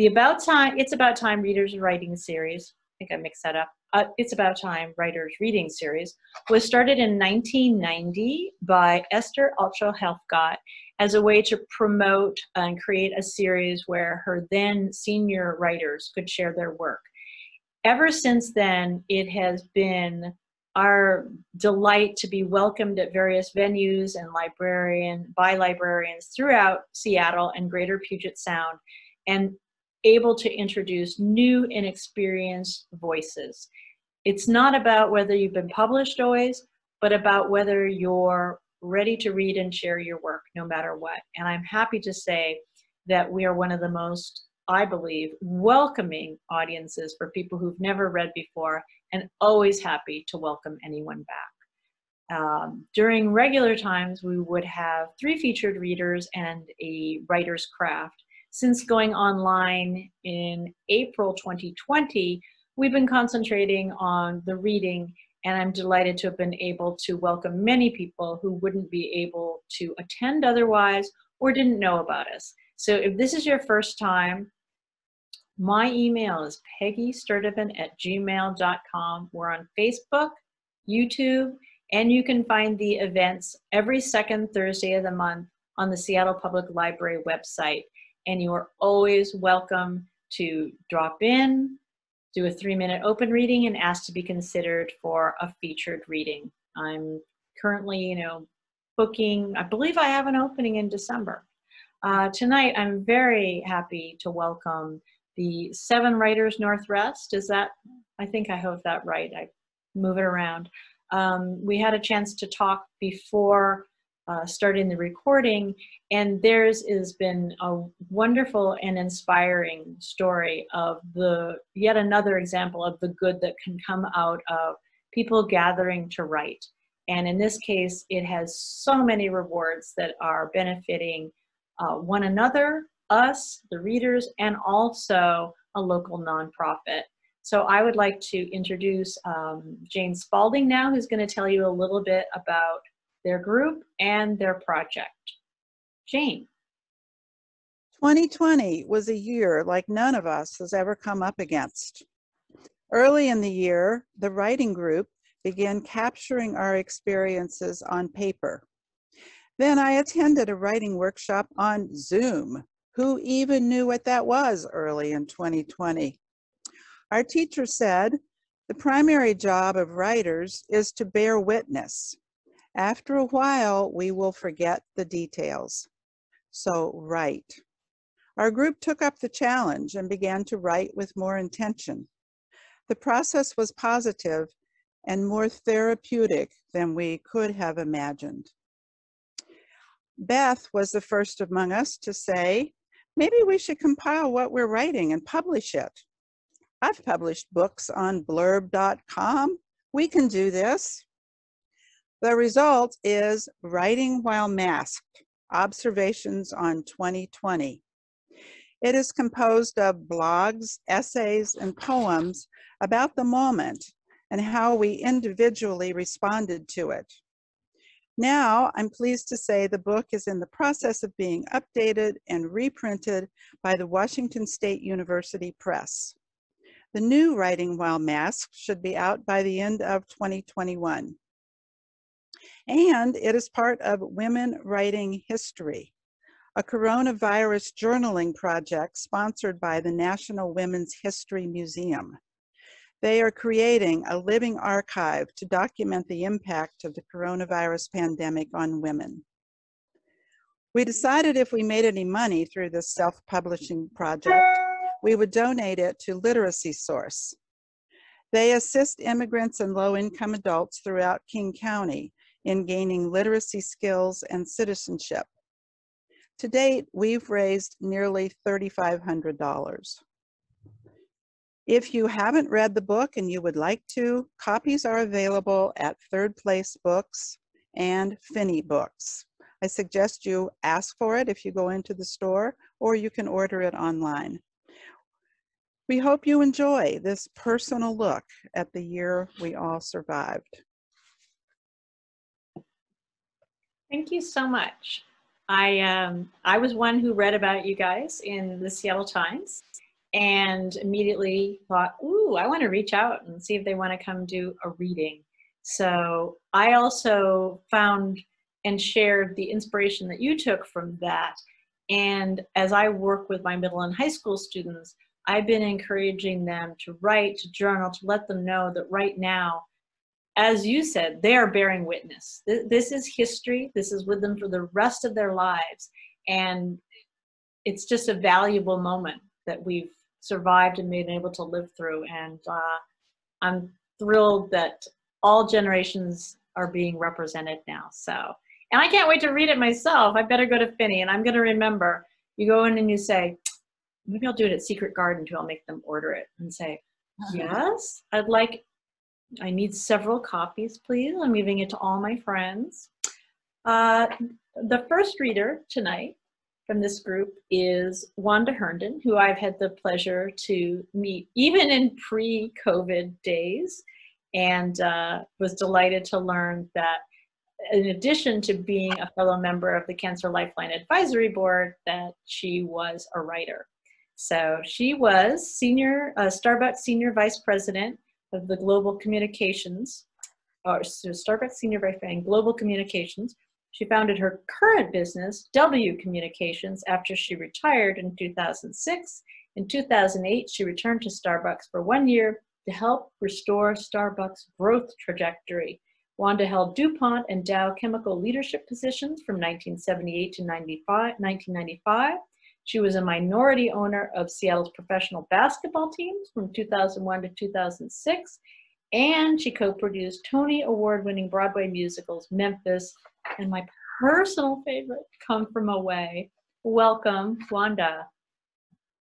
the About Time, It's About Time Readers Writing Series, I think I mixed that up, uh, It's About Time Writers Reading Series, was started in 1990 by Esther Altschul Helfgott as a way to promote and create a series where her then senior writers could share their work. Ever since then, it has been our delight to be welcomed at various venues and librarian by librarians throughout Seattle and Greater Puget Sound and able to introduce new and experienced voices. It's not about whether you've been published always, but about whether you're ready to read and share your work no matter what. And I'm happy to say that we are one of the most, I believe, welcoming audiences for people who've never read before and always happy to welcome anyone back. Um, during regular times, we would have three featured readers and a writer's craft. Since going online in April 2020, we've been concentrating on the reading and I'm delighted to have been able to welcome many people who wouldn't be able to attend otherwise or didn't know about us. So if this is your first time, my email is peggysturdivant at gmail.com. We're on Facebook, YouTube, and you can find the events every second Thursday of the month on the Seattle Public Library website. And you are always welcome to drop in, do a three minute open reading and ask to be considered for a featured reading. I'm currently, you know, booking, I believe I have an opening in December. Uh, tonight, I'm very happy to welcome the Seven Writers Northwest. Is that, I think I have that right. I move it around. Um, we had a chance to talk before uh, starting the recording, and theirs has been a wonderful and inspiring story of the yet another example of the good that can come out of people gathering to write. And in this case, it has so many rewards that are benefiting uh, one another, us, the readers, and also a local nonprofit. So I would like to introduce um, Jane Spalding now, who's going to tell you a little bit about their group, and their project. Jane. 2020 was a year like none of us has ever come up against. Early in the year, the writing group began capturing our experiences on paper. Then I attended a writing workshop on Zoom. Who even knew what that was early in 2020? Our teacher said, the primary job of writers is to bear witness. After a while, we will forget the details. So write. Our group took up the challenge and began to write with more intention. The process was positive and more therapeutic than we could have imagined. Beth was the first among us to say, maybe we should compile what we're writing and publish it. I've published books on blurb.com. We can do this. The result is Writing While Masked, Observations on 2020. It is composed of blogs, essays, and poems about the moment and how we individually responded to it. Now, I'm pleased to say the book is in the process of being updated and reprinted by the Washington State University Press. The new Writing While Masked should be out by the end of 2021 and it is part of Women Writing History, a coronavirus journaling project sponsored by the National Women's History Museum. They are creating a living archive to document the impact of the coronavirus pandemic on women. We decided if we made any money through this self-publishing project, we would donate it to Literacy Source. They assist immigrants and low-income adults throughout King County in gaining literacy skills and citizenship. To date, we've raised nearly $3,500. If you haven't read the book and you would like to, copies are available at Third Place Books and Finney Books. I suggest you ask for it if you go into the store, or you can order it online. We hope you enjoy this personal look at the year we all survived. Thank you so much. I um, I was one who read about you guys in the Seattle Times, and immediately thought, ooh, I want to reach out and see if they want to come do a reading. So I also found and shared the inspiration that you took from that. And as I work with my middle and high school students, I've been encouraging them to write, to journal, to let them know that right now, as you said, they are bearing witness. This is history. This is with them for the rest of their lives. And it's just a valuable moment that we've survived and been able to live through. And uh, I'm thrilled that all generations are being represented now. So, and I can't wait to read it myself. I better go to Finney, and I'm going to remember. You go in and you say, maybe I'll do it at Secret Garden too. I'll make them order it and say, yes, I'd like. I need several copies, please. I'm giving it to all my friends. Uh, the first reader tonight from this group is Wanda Herndon, who I've had the pleasure to meet even in pre COVID days, and uh, was delighted to learn that in addition to being a fellow member of the Cancer Lifeline Advisory Board, that she was a writer. So she was senior uh, Starbucks senior vice president of the global communications, or Starbucks senior vice president global communications she founded her current business, W Communications, after she retired in 2006. In 2008, she returned to Starbucks for one year to help restore Starbucks' growth trajectory. Wanda held DuPont and Dow chemical leadership positions from 1978 to 1995. She was a minority owner of Seattle's professional basketball teams from 2001 to 2006, and she co produced Tony Award winning Broadway musicals Memphis and my personal favorite, Come From Away. Welcome, Wanda.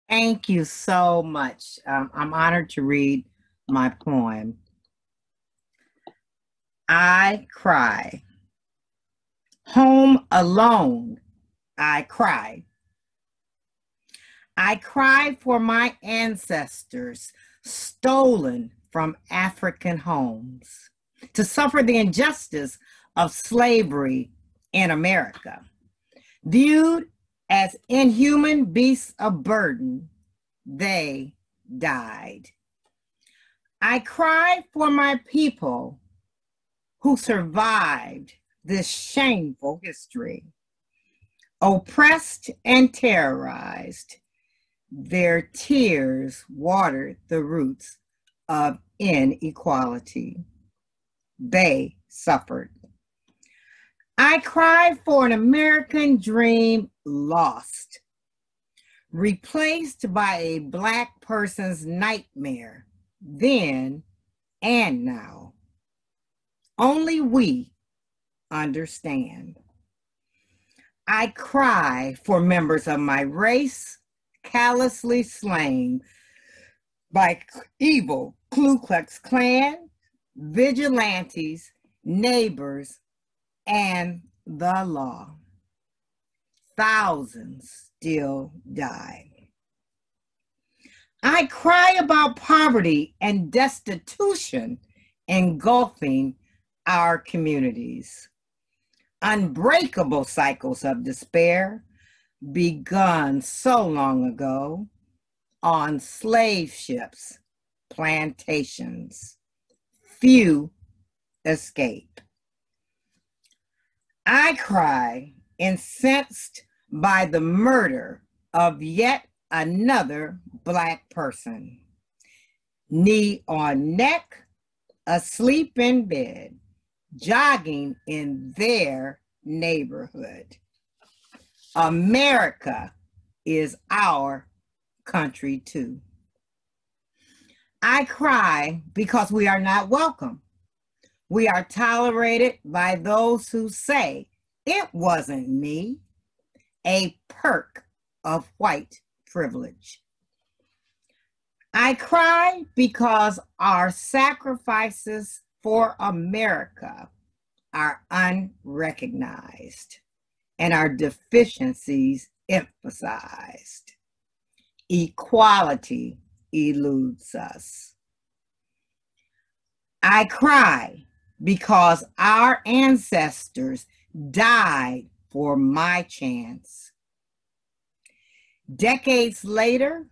Thank you so much. Um, I'm honored to read my poem. I cry. Home alone, I cry. I cry for my ancestors stolen from African homes to suffer the injustice of slavery in America. Viewed as inhuman beasts of burden, they died. I cry for my people who survived this shameful history. Oppressed and terrorized, their tears watered the roots of inequality. They suffered I cried for an American dream lost, replaced by a Black person's nightmare, then and now. Only we understand. I cry for members of my race callously slain by evil Ku Klux Klan, vigilantes, neighbors, and the law. Thousands still die. I cry about poverty and destitution engulfing our communities. Unbreakable cycles of despair begun so long ago on slave ships, plantations. Few escape. I cry, incensed by the murder of yet another Black person. Knee on neck, asleep in bed, jogging in their neighborhood. America is our country too. I cry because we are not welcome. We are tolerated by those who say, it wasn't me, a perk of white privilege. I cry because our sacrifices for America are unrecognized and our deficiencies emphasized. Equality eludes us. I cry because our ancestors died for my chance. Decades later,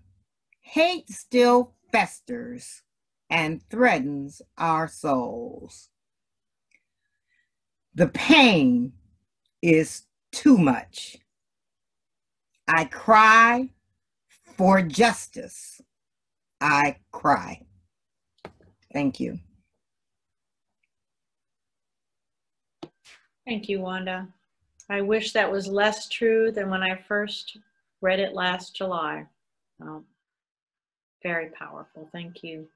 hate still festers and threatens our souls. The pain is too much. I cry for justice. I cry. Thank you. Thank you, Wanda. I wish that was less true than when I first read it last July. Oh, very powerful. Thank you.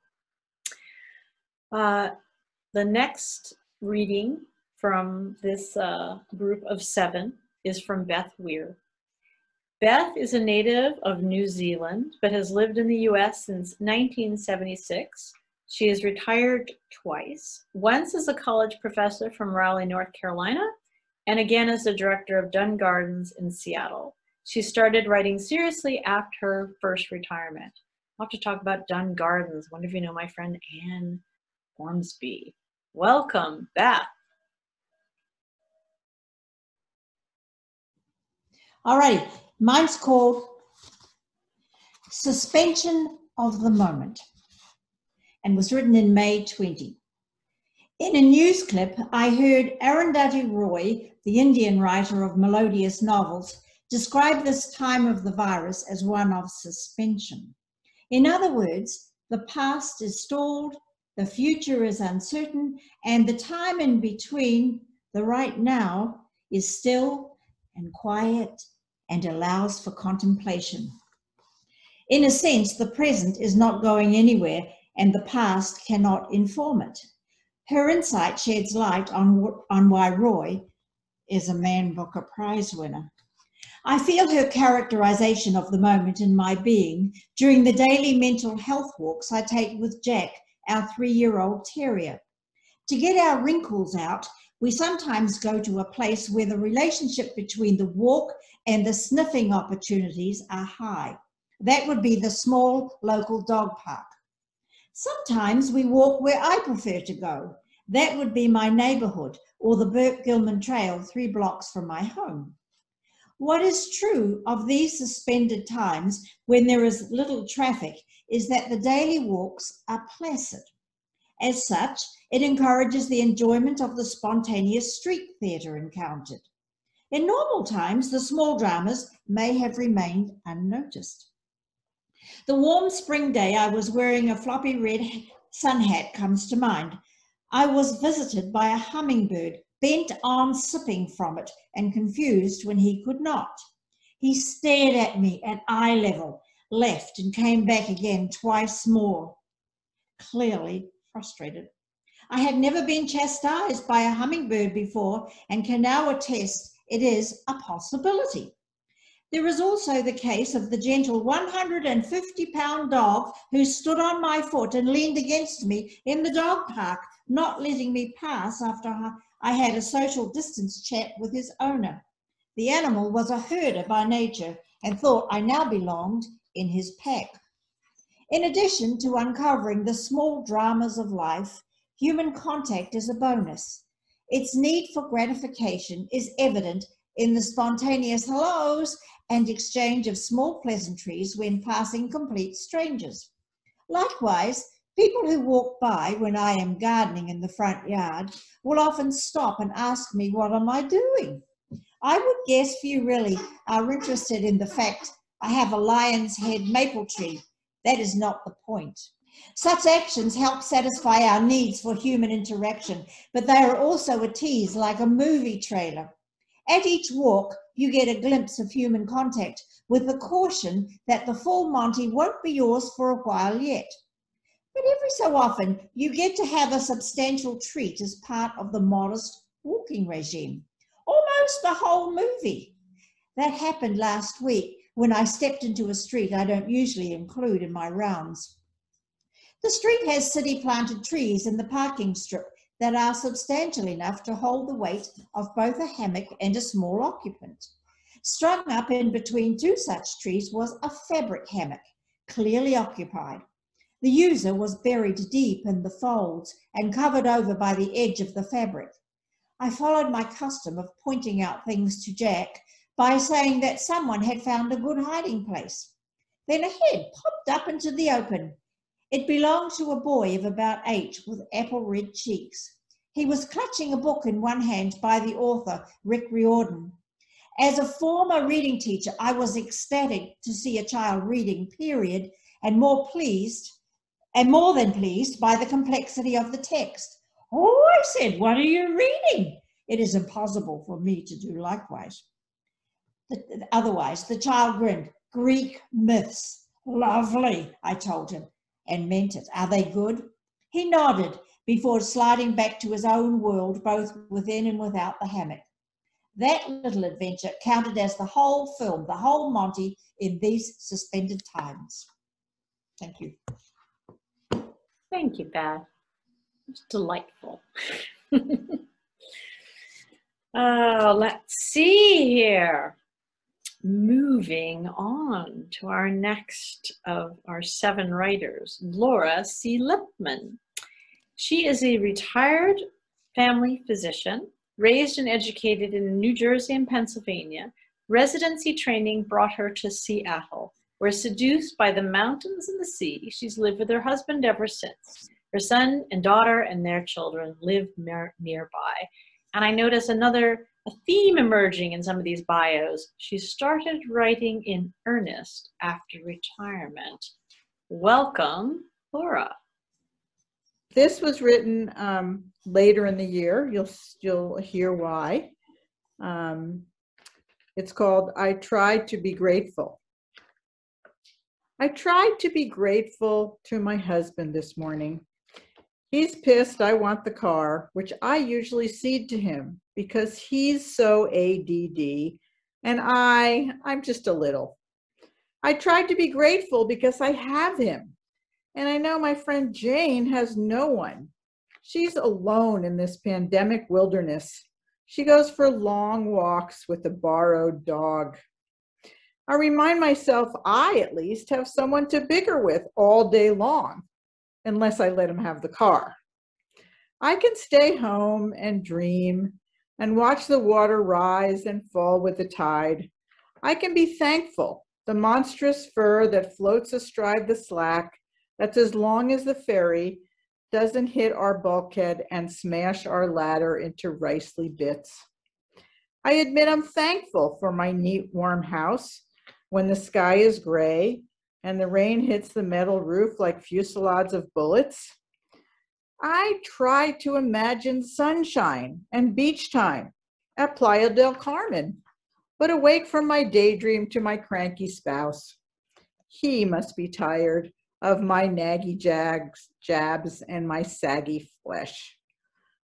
Uh, the next reading from this uh, group of seven is from Beth Weir. Beth is a native of New Zealand, but has lived in the US since 1976. She is retired twice, once as a college professor from Raleigh, North Carolina, and again as the director of Dunn Gardens in Seattle. She started writing seriously after her first retirement. I'll have to talk about Dunn Gardens. Wonder if you know my friend Anne Ormsby. Welcome, Beth. All right, mine's called Suspension of the Moment and was written in May 20. In a news clip, I heard Arundhati Roy, the Indian writer of melodious novels, describe this time of the virus as one of suspension. In other words, the past is stalled, the future is uncertain, and the time in between, the right now, is still and quiet and allows for contemplation. In a sense, the present is not going anywhere and the past cannot inform it. Her insight sheds light on, on why Roy is a Man Booker Prize winner. I feel her characterization of the moment in my being during the daily mental health walks I take with Jack, our three year old terrier. To get our wrinkles out, we sometimes go to a place where the relationship between the walk and the sniffing opportunities are high. That would be the small local dog park. Sometimes we walk where I prefer to go. That would be my neighborhood or the Burke Gilman Trail three blocks from my home. What is true of these suspended times when there is little traffic is that the daily walks are placid. As such, it encourages the enjoyment of the spontaneous street theatre encountered. In normal times, the small dramas may have remained unnoticed. The warm spring day I was wearing a floppy red sun hat comes to mind. I was visited by a hummingbird, bent on sipping from it and confused when he could not. He stared at me at eye level, left and came back again twice more, clearly frustrated. I had never been chastised by a hummingbird before and can now attest it is a possibility. There is also the case of the gentle 150 pound dog who stood on my foot and leaned against me in the dog park, not letting me pass after I had a social distance chat with his owner. The animal was a herder by nature and thought I now belonged in his pack. In addition to uncovering the small dramas of life, human contact is a bonus. Its need for gratification is evident in the spontaneous hellos and exchange of small pleasantries when passing complete strangers. Likewise, people who walk by when I am gardening in the front yard will often stop and ask me, What am I doing? I would guess few really are interested in the fact I have a lion's head maple tree. That is not the point. Such actions help satisfy our needs for human interaction, but they are also a tease like a movie trailer. At each walk, you get a glimpse of human contact with the caution that the full Monty won't be yours for a while yet. But every so often, you get to have a substantial treat as part of the modest walking regime. Almost the whole movie. That happened last week when I stepped into a street I don't usually include in my rounds. The street has city planted trees in the parking strip that are substantial enough to hold the weight of both a hammock and a small occupant. Strung up in between two such trees was a fabric hammock, clearly occupied. The user was buried deep in the folds and covered over by the edge of the fabric. I followed my custom of pointing out things to Jack by saying that someone had found a good hiding place. Then a head popped up into the open. It belonged to a boy of about eight with apple red cheeks. He was clutching a book in one hand by the author, Rick Riordan. As a former reading teacher, I was ecstatic to see a child reading, period, and more pleased, and more than pleased by the complexity of the text. Oh, I said, what are you reading? It is impossible for me to do likewise. The, otherwise, the child grinned. Greek myths. Lovely, I told him, and meant it. Are they good? He nodded before sliding back to his own world, both within and without the hammock. That little adventure counted as the whole film, the whole Monty in these suspended times. Thank you. Thank you, Beth. It's delightful. uh, let's see here. Moving on to our next of our seven writers, Laura C. Lippman. She is a retired family physician Raised and educated in New Jersey and Pennsylvania, residency training brought her to Seattle, where seduced by the mountains and the sea, she's lived with her husband ever since. Her son and daughter and their children live nearby. And I notice another a theme emerging in some of these bios. She started writing in earnest after retirement. Welcome, Laura. This was written um, later in the year. You'll you'll hear why. Um, it's called "I Tried to Be Grateful." I tried to be grateful to my husband this morning. He's pissed I want the car, which I usually cede to him because he's so ADD and I I'm just a little. I tried to be grateful because I have him and I know my friend Jane has no one. She's alone in this pandemic wilderness. She goes for long walks with a borrowed dog. I remind myself I, at least, have someone to bicker with all day long, unless I let him have the car. I can stay home and dream and watch the water rise and fall with the tide. I can be thankful, the monstrous fir that floats astride the slack that's as long as the ferry doesn't hit our bulkhead and smash our ladder into ricely bits. I admit I'm thankful for my neat, warm house when the sky is gray and the rain hits the metal roof like fusillades of bullets. I try to imagine sunshine and beach time at Playa del Carmen, but awake from my daydream to my cranky spouse. He must be tired of my naggy jags, jabs and my saggy flesh.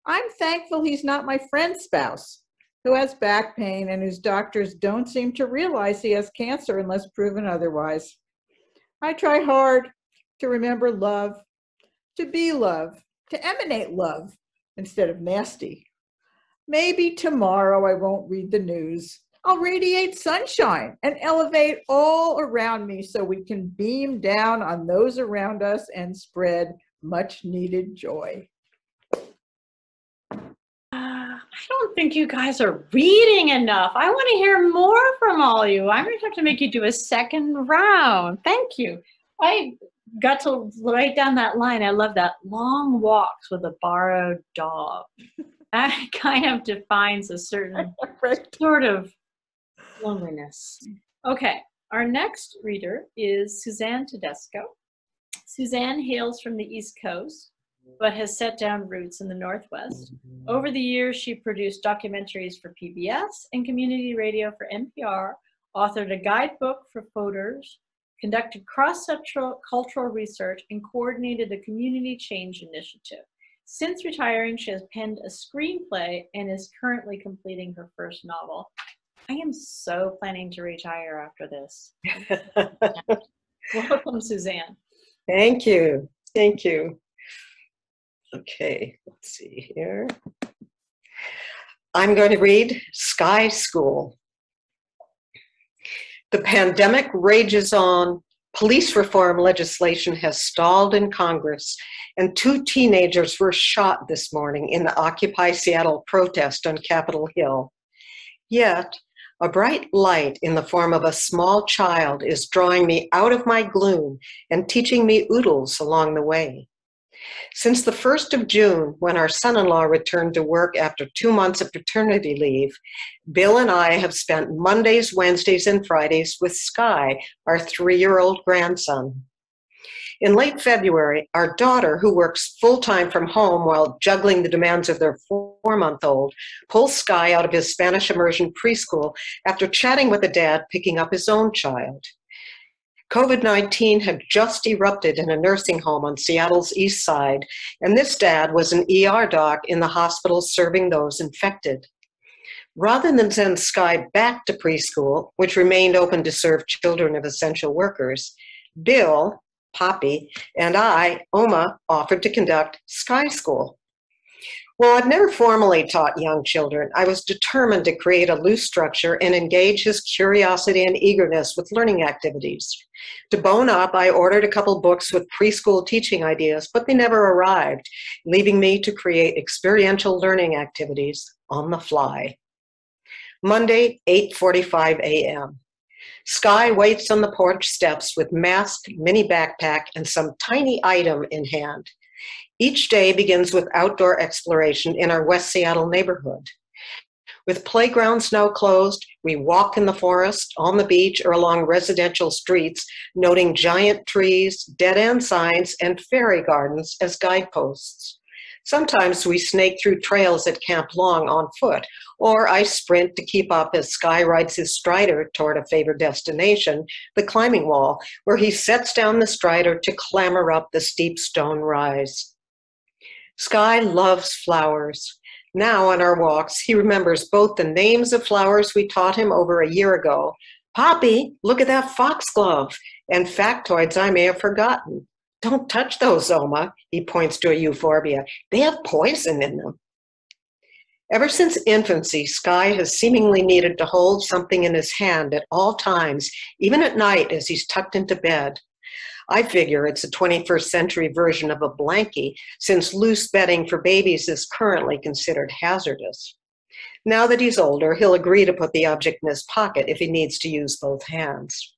I'm thankful he's not my friend's spouse who has back pain and whose doctors don't seem to realize he has cancer unless proven otherwise. I try hard to remember love, to be love, to emanate love instead of nasty. Maybe tomorrow I won't read the news I'll radiate sunshine and elevate all around me so we can beam down on those around us and spread much needed joy. Uh, I don't think you guys are reading enough. I want to hear more from all you. I'm going to have to make you do a second round. Thank you. I got to write down that line. I love that. Long walks with a borrowed dog. that kind of defines a certain right. sort of loneliness. Okay, our next reader is Suzanne Tedesko. Suzanne hails from the East Coast, but has set down roots in the Northwest. Over the years, she produced documentaries for PBS and community radio for NPR, authored a guidebook for voters, conducted cross-cultural research, and coordinated a community change initiative. Since retiring, she has penned a screenplay and is currently completing her first novel. I am so planning to retire after this. Welcome, Suzanne. Thank you. Thank you. Okay, let's see here. I'm going to read Sky School. The pandemic rages on. Police reform legislation has stalled in Congress, and two teenagers were shot this morning in the Occupy Seattle protest on Capitol Hill. Yet, A bright light in the form of a small child is drawing me out of my gloom and teaching me oodles along the way. Since the 1st of June, when our son in law returned to work after two months of paternity leave, Bill and I have spent Mondays, Wednesdays, and Fridays with Sky, our three year old grandson. In late February, our daughter, who works full time from home while juggling the demands of their four month old, pulls Sky out of his Spanish immersion preschool after chatting with a dad picking up his own child. COVID 19 had just erupted in a nursing home on Seattle's east side, and this dad was an ER doc in the hospital serving those infected. Rather than send Sky back to preschool, which remained open to serve children of essential workers, Bill, Poppy, and I, Oma, offered to conduct Sky School. Well, I've never formally taught young children. I was determined to create a loose structure and engage his curiosity and eagerness with learning activities. To bone up, I ordered a couple books with preschool teaching ideas, but they never arrived, leaving me to create experiential learning activities on the fly. Monday, 8:45 a.m. Sky waits on the porch steps with mask, mini backpack, and some tiny item in hand. Each day begins with outdoor exploration in our West Seattle neighborhood. With playgrounds now closed, we walk in the forest, on the beach, or along residential streets, noting giant trees, dead end signs, and fairy gardens as guideposts. Sometimes we snake through trails at Camp Long on foot, or I sprint to keep up as Sky rides his strider toward a favored destination, the climbing wall, where he sets down the strider to clamber up the steep stone rise. Sky loves flowers. Now, on our walks, he remembers both the names of flowers we taught him over a year ago Poppy, look at that foxglove, and factoids I may have forgotten. Don't touch those, Oma, he points to a euphorbia. They have poison in them. Ever since infancy, Sky has seemingly needed to hold something in his hand at all times, even at night as he's tucked into bed. I figure it's a 21st century version of a blankie, since loose bedding for babies is currently considered hazardous. Now that he's older, he'll agree to put the object in his pocket if he needs to use both hands.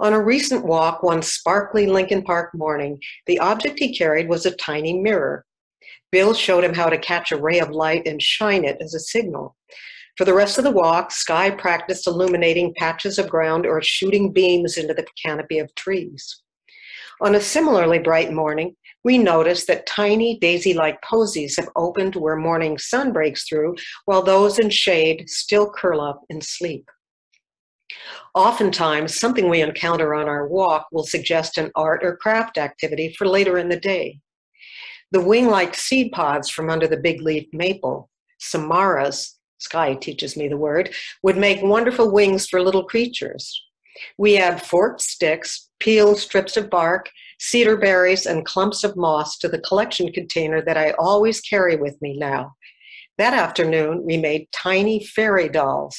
On a recent walk one sparkly Lincoln Park morning, the object he carried was a tiny mirror. Bill showed him how to catch a ray of light and shine it as a signal. For the rest of the walk, Sky practiced illuminating patches of ground or shooting beams into the canopy of trees. On a similarly bright morning, we noticed that tiny daisy like posies have opened where morning sun breaks through, while those in shade still curl up in sleep. Oftentimes, something we encounter on our walk will suggest an art or craft activity for later in the day. The wing like seed pods from under the big leaf maple, samaras, Sky teaches me the word, would make wonderful wings for little creatures. We add forked sticks, peeled strips of bark, cedar berries, and clumps of moss to the collection container that I always carry with me now. That afternoon, we made tiny fairy dolls.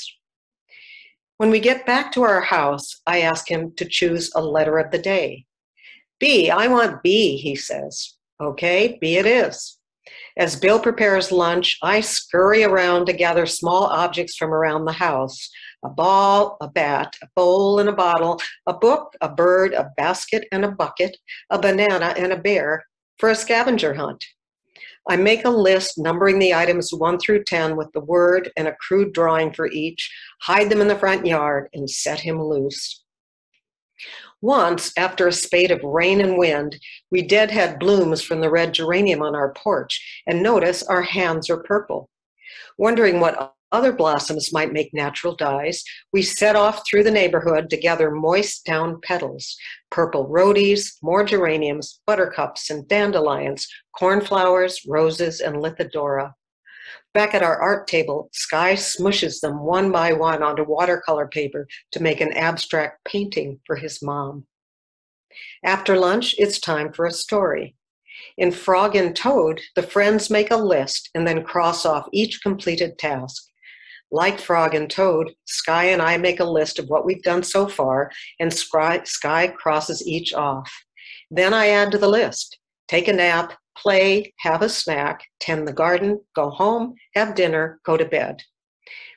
When we get back to our house, I ask him to choose a letter of the day. B, I want B, he says. Okay, B it is. As Bill prepares lunch, I scurry around to gather small objects from around the house a ball, a bat, a bowl and a bottle, a book, a bird, a basket and a bucket, a banana and a bear for a scavenger hunt. I make a list numbering the items 1 through 10 with the word and a crude drawing for each, hide them in the front yard, and set him loose. Once, after a spate of rain and wind, we deadhead blooms from the red geranium on our porch and notice our hands are purple. Wondering what other blossoms might make natural dyes, we set off through the neighborhood to gather moist down petals purple rhodies, more geraniums, buttercups, and dandelions, cornflowers, roses, and lithodora. Back at our art table, Sky smushes them one by one onto watercolor paper to make an abstract painting for his mom. After lunch, it's time for a story. In Frog and Toad, the friends make a list and then cross off each completed task. Like Frog and Toad, Sky and I make a list of what we've done so far, and Sky crosses each off. Then I add to the list take a nap, play, have a snack, tend the garden, go home, have dinner, go to bed.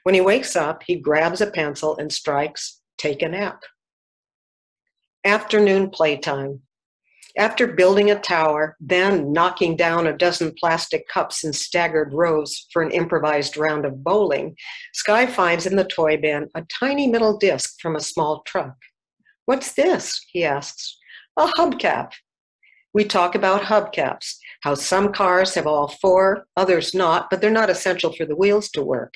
When he wakes up, he grabs a pencil and strikes, take a nap. Afternoon playtime. After building a tower, then knocking down a dozen plastic cups in staggered rows for an improvised round of bowling, Sky finds in the toy bin a tiny metal disc from a small truck. What's this? he asks. A hubcap. We talk about hubcaps, how some cars have all four, others not, but they're not essential for the wheels to work.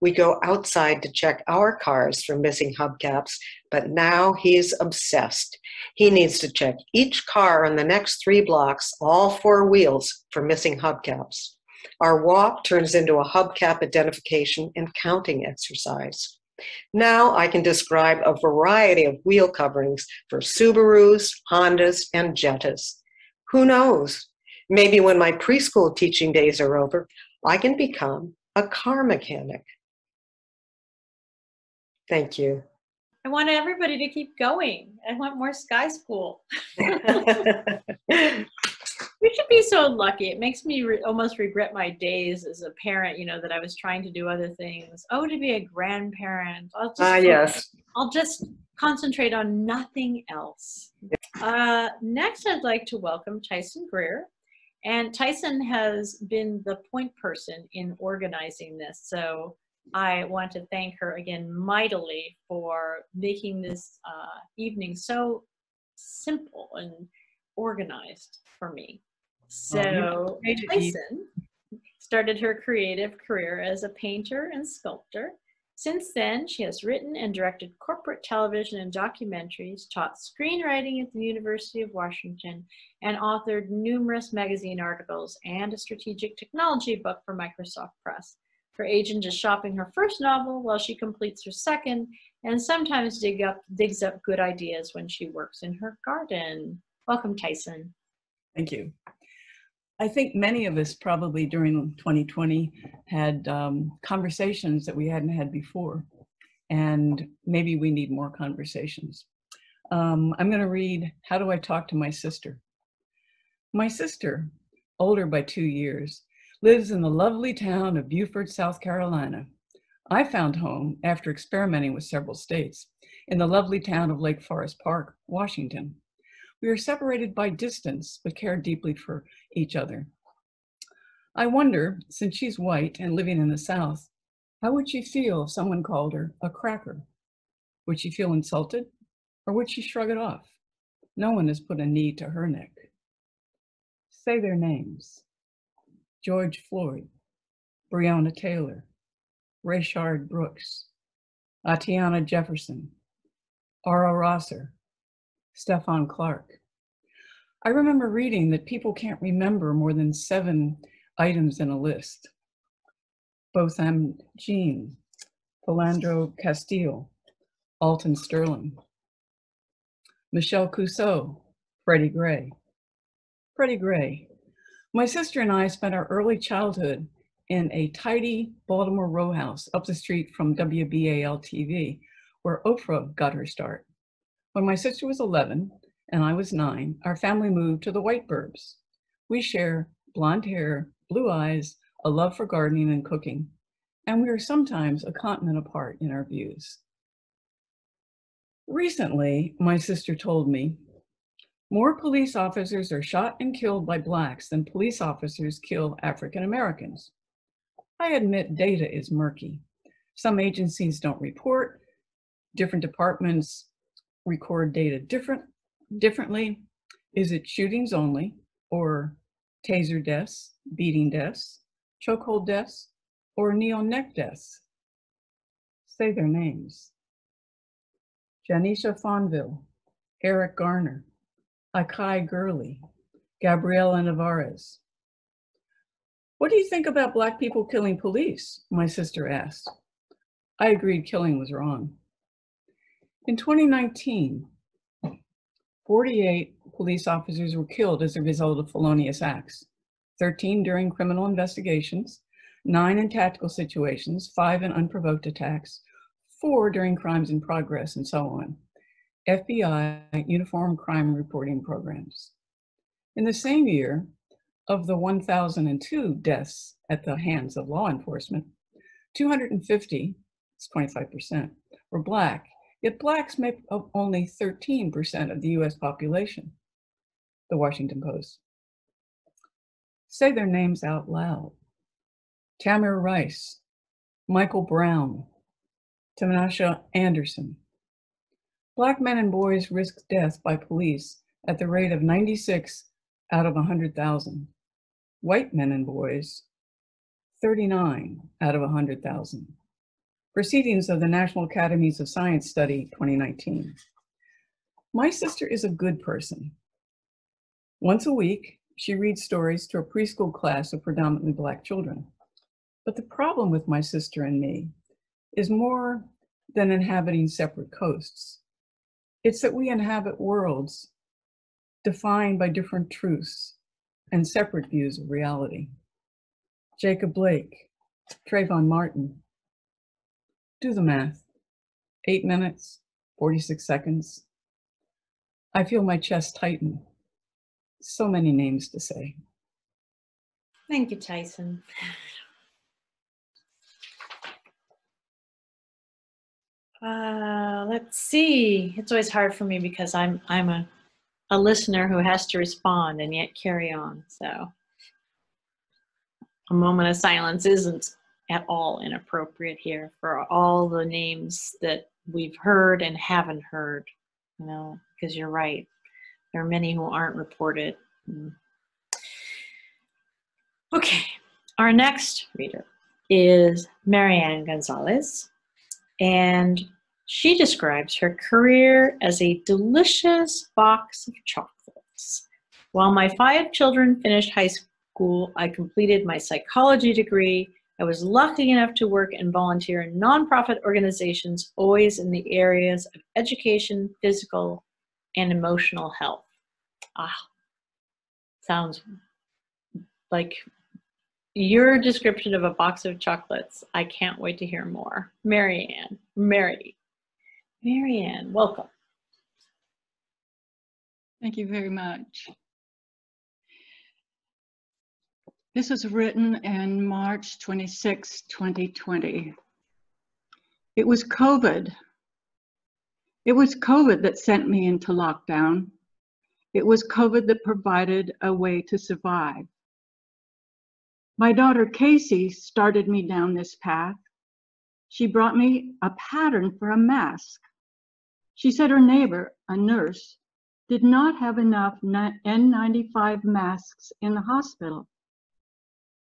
We go outside to check our cars for missing hubcaps, but now he's obsessed. He needs to check each car on the next three blocks, all four wheels, for missing hubcaps. Our walk turns into a hubcap identification and counting exercise. Now I can describe a variety of wheel coverings for Subarus, Hondas, and Jettas. Who knows? Maybe when my preschool teaching days are over, I can become a car mechanic. Thank you. I want everybody to keep going. I want more Sky School. we should be so lucky. It makes me re- almost regret my days as a parent, you know, that I was trying to do other things. Oh, to be a grandparent. I'll just, Ah, yes. I'll just concentrate on nothing else. Uh, next, I'd like to welcome Tyson Greer. And Tyson has been the point person in organizing this. So I want to thank her again mightily for making this uh, evening so simple and organized for me. So. Tyson started her creative career as a painter and sculptor. Since then, she has written and directed corporate television and documentaries, taught screenwriting at the University of Washington, and authored numerous magazine articles and a strategic technology book for Microsoft Press. Her agent is shopping her first novel while she completes her second, and sometimes dig up, digs up good ideas when she works in her garden. Welcome, Tyson. Thank you. I think many of us probably during 2020 had um, conversations that we hadn't had before, and maybe we need more conversations. Um, I'm going to read How Do I Talk to My Sister? My sister, older by two years, lives in the lovely town of Beaufort, South Carolina. I found home after experimenting with several states in the lovely town of Lake Forest Park, Washington. We are separated by distance, but care deeply for each other. I wonder, since she's white and living in the South, how would she feel if someone called her a cracker? Would she feel insulted or would she shrug it off? No one has put a knee to her neck. Say their names George Floyd, Breonna Taylor, Rayshard Brooks, Atatiana Jefferson, Aura Rosser, Stephon Clark. I remember reading that people can't remember more than seven items in a list. Botham Jean, Philando Castile, Alton Sterling, Michelle Cusseaux, Freddie Gray. Freddie Gray. My sister and I spent our early childhood in a tidy Baltimore row house up the street from WBAL TV, where Oprah got her start. When my sister was 11 and I was nine, our family moved to the White Burbs. We share blonde hair, blue eyes, a love for gardening and cooking, and we are sometimes a continent apart in our views. Recently, my sister told me more police officers are shot and killed by Blacks than police officers kill African Americans. I admit data is murky. Some agencies don't report, different departments record data different, differently. Is it shootings only, or taser deaths, beating deaths, chokehold deaths, or neo neck deaths? Say their names. Janisha Fonville, Eric Garner, Akai Gurley, Gabriella Nevarez. What do you think about Black people killing police? My sister asked. I agreed killing was wrong. In 2019, 48 police officers were killed as a result of felonious acts 13 during criminal investigations, 9 in tactical situations, 5 in unprovoked attacks, 4 during crimes in progress, and so on. FBI Uniform Crime Reporting Programs. In the same year, of the 1,002 deaths at the hands of law enforcement, 250, it's 25%, were Black, yet Blacks make up only 13% of the US population. The Washington Post. Say their names out loud. Tamir Rice, Michael Brown, Tanisha Anderson. Black men and boys risk death by police at the rate of 96 out of 100,000. White men and boys, 39 out of 100,000. Proceedings of the National Academies of Science Study 2019. My sister is a good person. Once a week, she reads stories to a preschool class of predominantly Black children. But the problem with my sister and me is more than inhabiting separate coasts. It's that we inhabit worlds defined by different truths and separate views of reality. Jacob Blake, Trayvon Martin. Do the math. Eight minutes, 46 seconds. I feel my chest tighten. So many names to say. Thank you, Tyson. Uh, let's see. It's always hard for me because I'm I'm a a listener who has to respond and yet carry on. So a moment of silence isn't at all inappropriate here for all the names that we've heard and haven't heard. You know, because you're right. There are many who aren't reported. Mm. Okay, our next reader is Mary Ann Gonzales, and she describes her career as a delicious box of chocolates. While my five children finished high school, I completed my psychology degree. I was lucky enough to work and volunteer in nonprofit organizations, always in the areas of education, physical, and emotional health. Ah, sounds like your description of a box of chocolates. I can't wait to hear more. Mary Ann, Mary, Marianne, welcome. Thank you very much. This was written in March 26, 2020. It was COVID. It was COVID that sent me into lockdown. It was COVID that provided a way to survive. My daughter Casey started me down this path. She brought me a pattern for a mask. She said her neighbor, a nurse, did not have enough N95 masks in the hospital.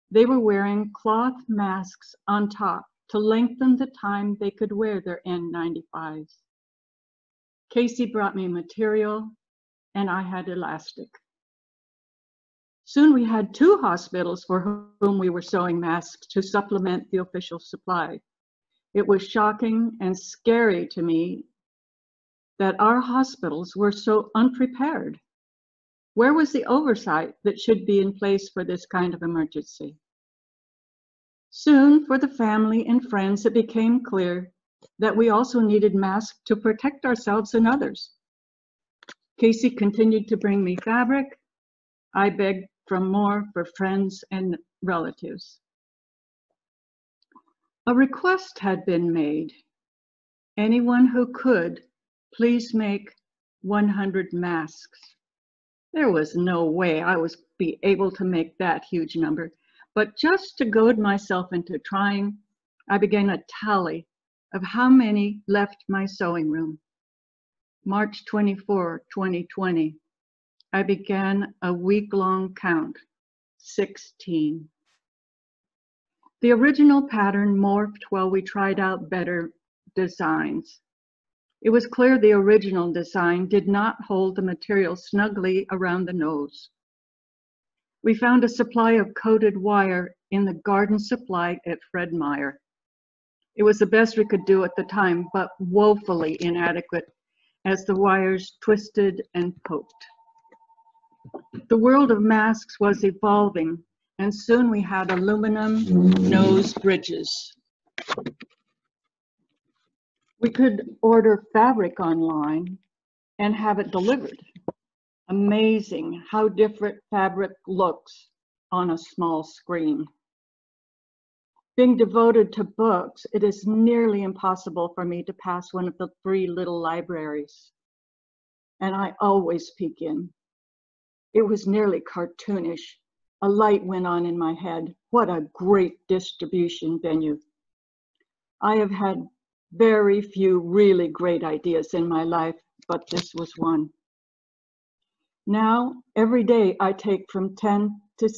They were wearing cloth masks on top to lengthen the time they could wear their N95s. Casey brought me material and I had elastic. Soon we had two hospitals for whom we were sewing masks to supplement the official supply. It was shocking and scary to me that our hospitals were so unprepared. Where was the oversight that should be in place for this kind of emergency? Soon, for the family and friends, it became clear that we also needed masks to protect ourselves and others. Casey continued to bring me fabric. I begged for more for friends and relatives. A request had been made. Anyone who could please make 100 masks. There was no way I was be able to make that huge number, but just to goad myself into trying, I began a tally of how many left my sewing room. March 24, 2020, I began a week-long count, 16. The original pattern morphed while we tried out better designs. It was clear the original design did not hold the material snugly around the nose. We found a supply of coated wire in the garden supply at Fred Meyer. It was the best we could do at the time, but woefully inadequate as the wires twisted and poked. The world of masks was evolving, and soon we had aluminum nose bridges. We could order fabric online and have it delivered. Amazing how different fabric looks on a small screen. Being devoted to books, it is nearly impossible for me to pass one of the three little libraries. And I always peek in. It was nearly cartoonish. A light went on in my head. What a great distribution venue. I have had very few really great ideas in my life, but this was one. Now, every day I take from 10 to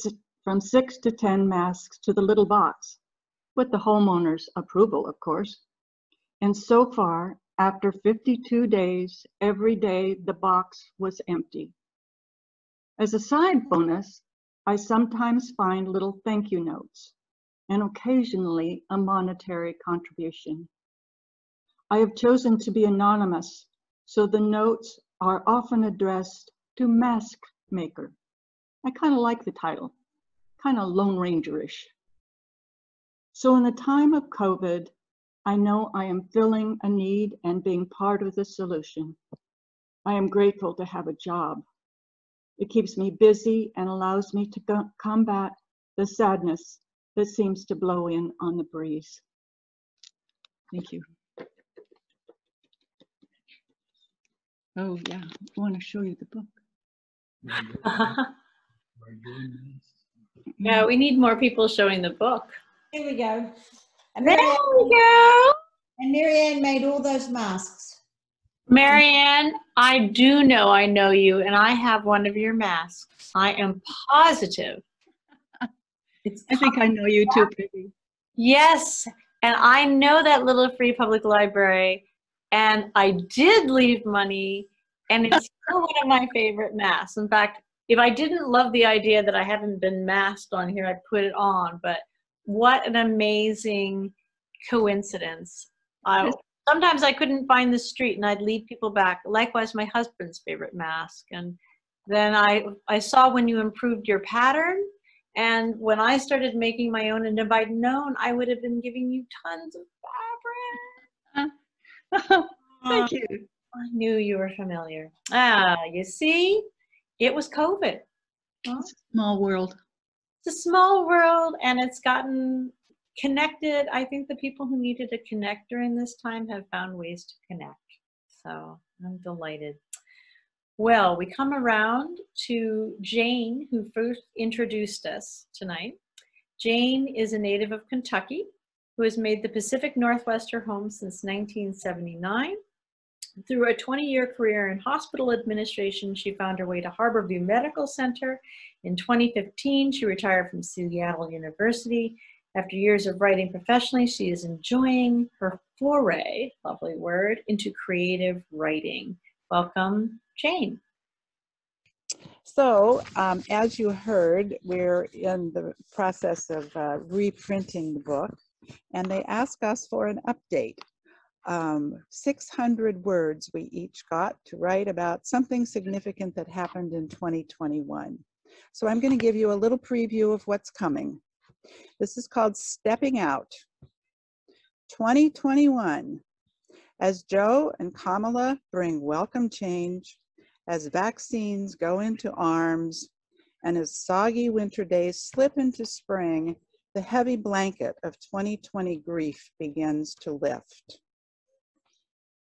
from 6 to 10 masks to the little box, with the homeowner's approval, of course. And so far, after 52 days, every day the box was empty. As a side bonus, I sometimes find little thank you notes and occasionally a monetary contribution. I have chosen to be anonymous, so the notes are often addressed to Mask Maker. I kind of like the title, kind of Lone Ranger-ish. So in the time of COVID, I know I am filling a need and being part of the solution. I am grateful to have a job. It keeps me busy and allows me to combat the sadness that seems to blow in on the breeze. Thank you. Oh, yeah, I want to show you the book. yeah, we need more people showing the book. Here we go. And There Mary Ann, we go. and Mary Ann made all those masks. Mary Ann, I do know I know you, and I have one of your masks. I am positive. It's I think I know you too, Peggy. Yes, and I know that little free public library, and I did leave money, and it's still one of my favorite masks. In fact, if I didn't love the idea that I haven't been masked on here, I'd put it on. But what an amazing coincidence! I, sometimes I couldn't find the street, and I'd lead people back. Likewise, my husband's favorite mask, and then I I saw when you improved your pattern. And when I started making my own, and if I'd known, I would have been giving you tons of fabric. Thank you. I knew you were familiar. Ah, you see, it was COVID. Small world. it's a small world, and it's gotten connected. I think the people who needed to connect during this time have found ways to connect. So I'm delighted. Well, we come around to Jane, who first introduced us tonight. Jane is a native of Kentucky who has made the Pacific Northwest her home since 1979. Through a 20 year career in hospital administration, she found her way to Harborview Medical Center. In 2015, she retired from Seattle University. After years of writing professionally, she is enjoying her foray, lovely word, into creative writing. Welcome, Jane. So, um, as you heard, we're in the process of uh, reprinting the book, and they ask us for an update. Um, 600 words we each got to write about something significant that happened in 2021. So, I'm going to give you a little preview of what's coming. This is called Stepping Out. 2021. As Joe and Kamala bring welcome change, as vaccines go into arms, and as soggy winter days slip into spring, the heavy blanket of 2020 grief begins to lift.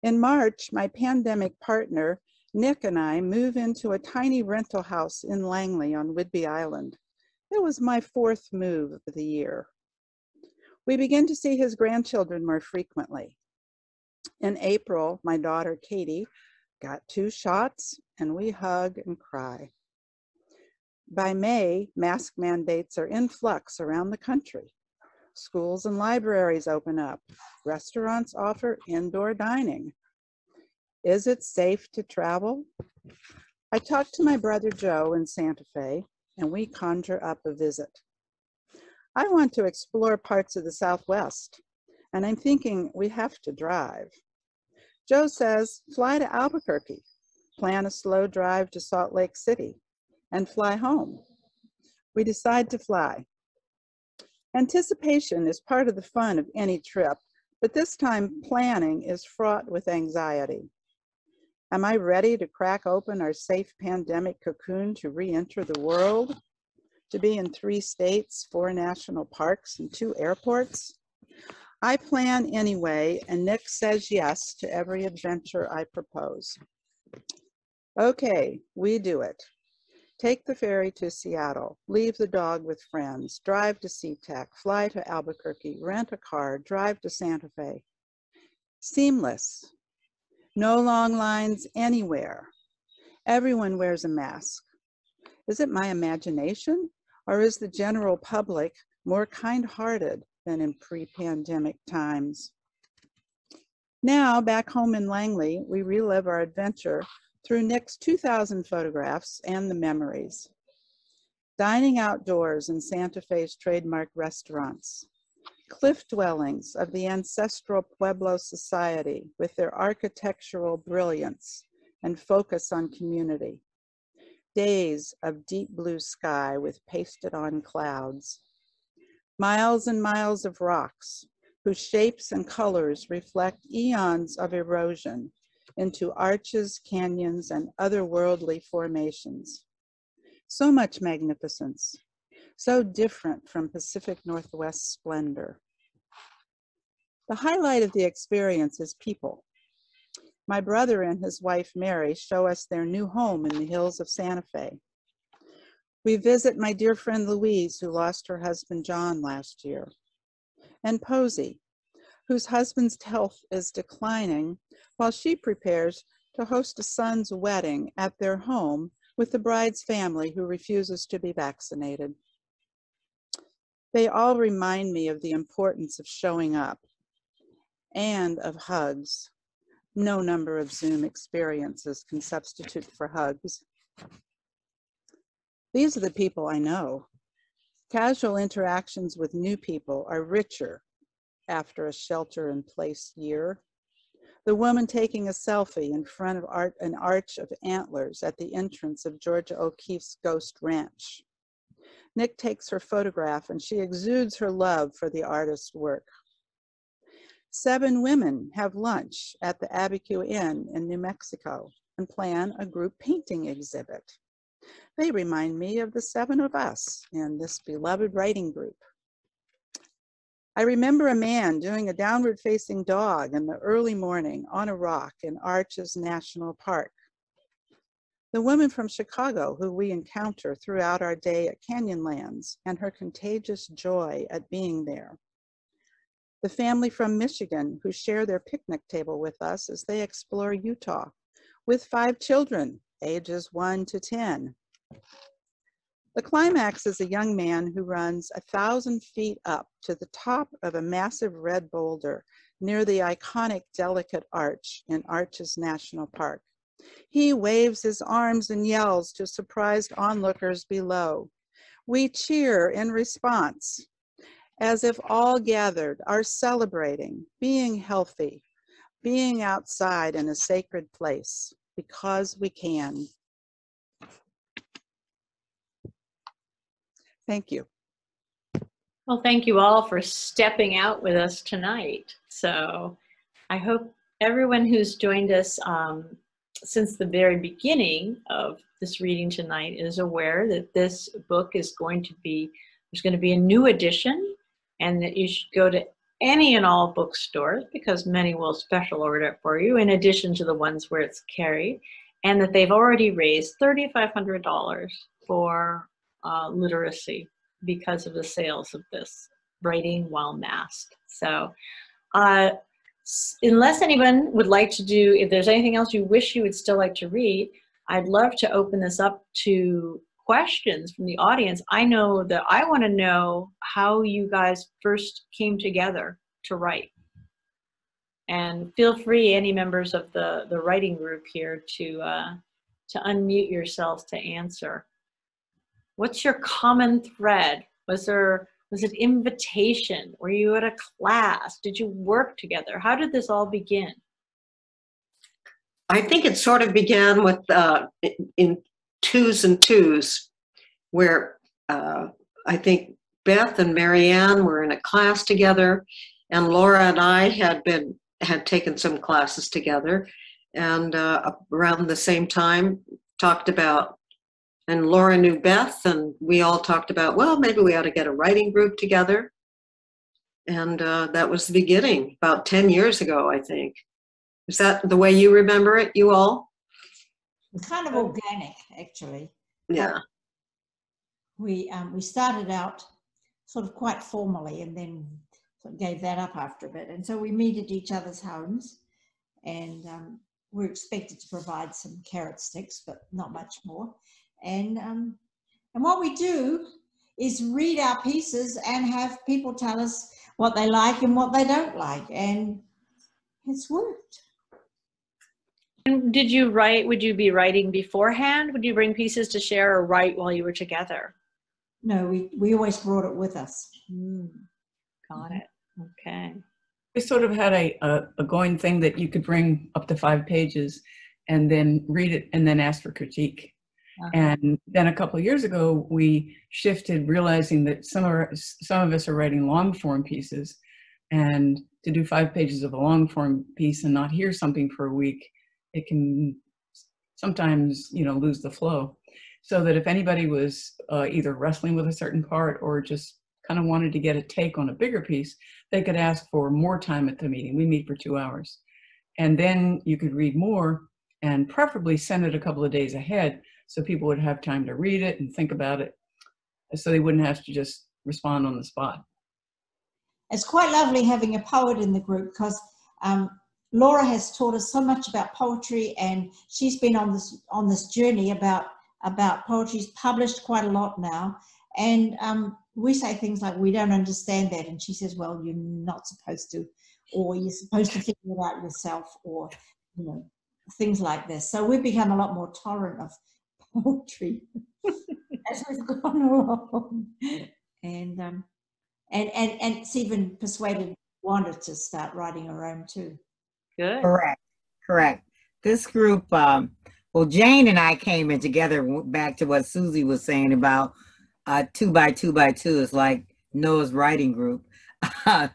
In March, my pandemic partner, Nick, and I move into a tiny rental house in Langley on Whidbey Island. It was my fourth move of the year. We begin to see his grandchildren more frequently. In April, my daughter Katie got two shots and we hug and cry. By May, mask mandates are in flux around the country. Schools and libraries open up. Restaurants offer indoor dining. Is it safe to travel? I talked to my brother Joe in Santa Fe and we conjure up a visit. I want to explore parts of the Southwest and I'm thinking we have to drive. Joe says, fly to Albuquerque, plan a slow drive to Salt Lake City, and fly home. We decide to fly. Anticipation is part of the fun of any trip, but this time planning is fraught with anxiety. Am I ready to crack open our safe pandemic cocoon to re enter the world? to be in three states, four national parks, and two airports? I plan anyway, and Nick says yes to every adventure I propose. Okay, we do it. Take the ferry to Seattle, leave the dog with friends, drive to SeaTac, fly to Albuquerque, rent a car, drive to Santa Fe. Seamless. No long lines anywhere. Everyone wears a mask. Is it my imagination or is the general public more kind-hearted than in pre-pandemic times? Now, back home in Langley, we relive our adventure through Nick's 2,000 photographs and the memories. Dining outdoors in Santa Fe's trademark restaurants. Cliff dwellings of the ancestral Pueblo society with their architectural brilliance and focus on community. Days of deep blue sky with pasted on clouds. Miles and miles of rocks whose shapes and colors reflect eons of erosion into arches, canyons, and otherworldly formations. So much magnificence, so different from Pacific Northwest splendor. The highlight of the experience is people. My brother and his wife Mary show us their new home in the hills of Santa Fe. We visit my dear friend Louise, who lost her husband John last year, and Posey, whose husband's health is declining while she prepares to host a son's wedding at their home with the bride's family who refuses to be vaccinated. They all remind me of the importance of showing up and of hugs. No number of Zoom experiences can substitute for hugs. These are the people I know. Casual interactions with new people are richer after a shelter in place year. The woman taking a selfie in front of art, an arch of antlers at the entrance of Georgia O'Keeffe's Ghost Ranch. Nick takes her photograph and she exudes her love for the artist's work. Seven women have lunch at the Abiquiu Inn in New Mexico and plan a group painting exhibit. They remind me of the seven of us in this beloved writing group. I remember a man doing a downward facing dog in the early morning on a rock in Arches National Park. The woman from Chicago who we encounter throughout our day at Canyonlands and her contagious joy at being there. The family from Michigan who share their picnic table with us as they explore Utah with five children, ages one to 10. The climax is a young man who runs a thousand feet up to the top of a massive red boulder near the iconic Delicate Arch in Arches National Park. He waves his arms and yells to surprised onlookers below. We cheer in response, as if all gathered are celebrating being healthy, being outside in a sacred place, because we can. Thank you. Well, thank you all for stepping out with us tonight. So I hope everyone who's joined us um, since the very beginning of this reading tonight is aware that this book is going to be, there's going to be a new edition and that you should go to any and all bookstores because many will special order it for you in addition to the ones where it's carried and that they've already raised $3,500 for uh, literacy because of the sales of this writing while masked. So uh, unless anyone would like to do, if there's anything else you wish you would still like to read, I'd love to open this up to questions from the audience. I know that I want to know how you guys first came together to write. And feel free, any members of the, the writing group here, to, uh, to unmute yourselves to answer. What's your common thread? Was there was it invitation? Were you at a class? Did you work together? How did this all begin? I think it sort of began with uh, in twos and twos, where uh, I think Beth and Mary Ann were in a class together, and Laura and I had been had taken some classes together, and uh, around the same time talked about and Laura knew Beth, and we all talked about, well, maybe we ought to get a writing group together. And uh, that was the beginning, about 10 years ago, I think. Is that the way you remember it, you all? Kind of organic, actually. Yeah. We, um, we started out sort of quite formally and then sort of gave that up after a bit. And so we meet at each other's homes and um, we're expected to provide some carrot sticks, but not much more. And, um, and what we do is read our pieces and have people tell us what they like and what they don't like. And it's worked. And did you write, would you be writing beforehand? Would you bring pieces to share or write while you were together? No, we, we always brought it with us. Got it. Okay. We sort of had a, a, a going thing that you could bring up to five pages and then read it and then ask for critique. Uh-huh. And then a couple of years ago, we shifted, realizing that some of our, some of us are writing long form pieces, and to do five pages of a long form piece and not hear something for a week, it can sometimes you know lose the flow. So that if anybody was uh, either wrestling with a certain part or just kind of wanted to get a take on a bigger piece, they could ask for more time at the meeting. We meet for two hours, and then you could read more and preferably send it a couple of days ahead so people would have time to read it and think about it so they wouldn't have to just respond on the spot. It's quite lovely having a poet in the group because um, Laura has taught us so much about poetry and she's been on this on this journey about about poetry. She's published quite a lot now. And um, we say things like, we don't understand that. And she says, well, you're not supposed to, or you're supposed to figure it out yourself, or, you know, things like this. So we've become a lot more tolerant of poetry as we've gone along. And, um, and, and, and it's even persuaded Wanda to start writing her own too. Good. Correct, correct. This group, um, well, Jane and I came in together back to what Susie was saying about uh, two by two by two is like Noah's writing group, Noah's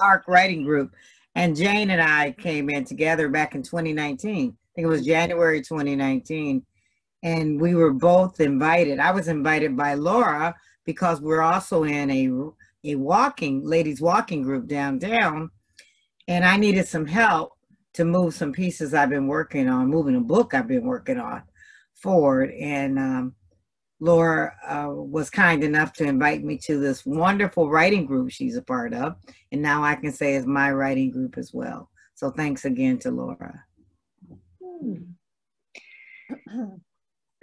Ark writing group. And Jane and I came in together back in 2019. I think it was January 2019. And we were both invited. I was invited by Laura because we're also in a, a walking, ladies walking group downtown. And I needed some help to move some pieces I've been working on, moving a book I've been working on forward. And um, Laura uh, was kind enough to invite me to this wonderful writing group she's a part of. And now I can say it's my writing group as well. So thanks again to Laura. Hmm.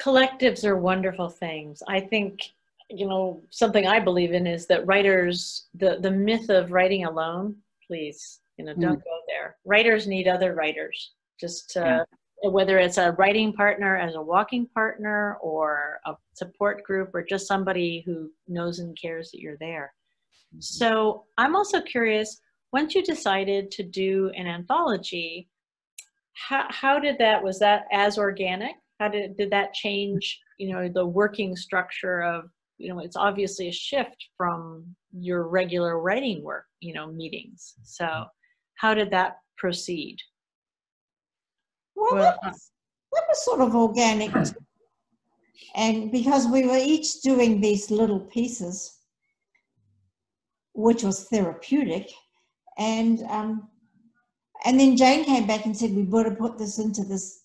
Collectives are wonderful things. I think, you know, something I believe in is that writers, the, the myth of writing alone, please, you know, don't hmm. go there. Writers need other writers. Just to, whether it's a writing partner as a walking partner or a support group or just somebody who knows and cares that you're there. Hmm. So I'm also curious, once you decided to do an anthology, how, how did that, was that as organic? How did, did that change, you know, the working structure of, you know, it's obviously a shift from your regular writing work, you know, meetings. So how did that proceed? Well, Well, that, was, that was sort of organic. And because we were each doing these little pieces, which was therapeutic, and um, and then Jane came back and said we better put this into this.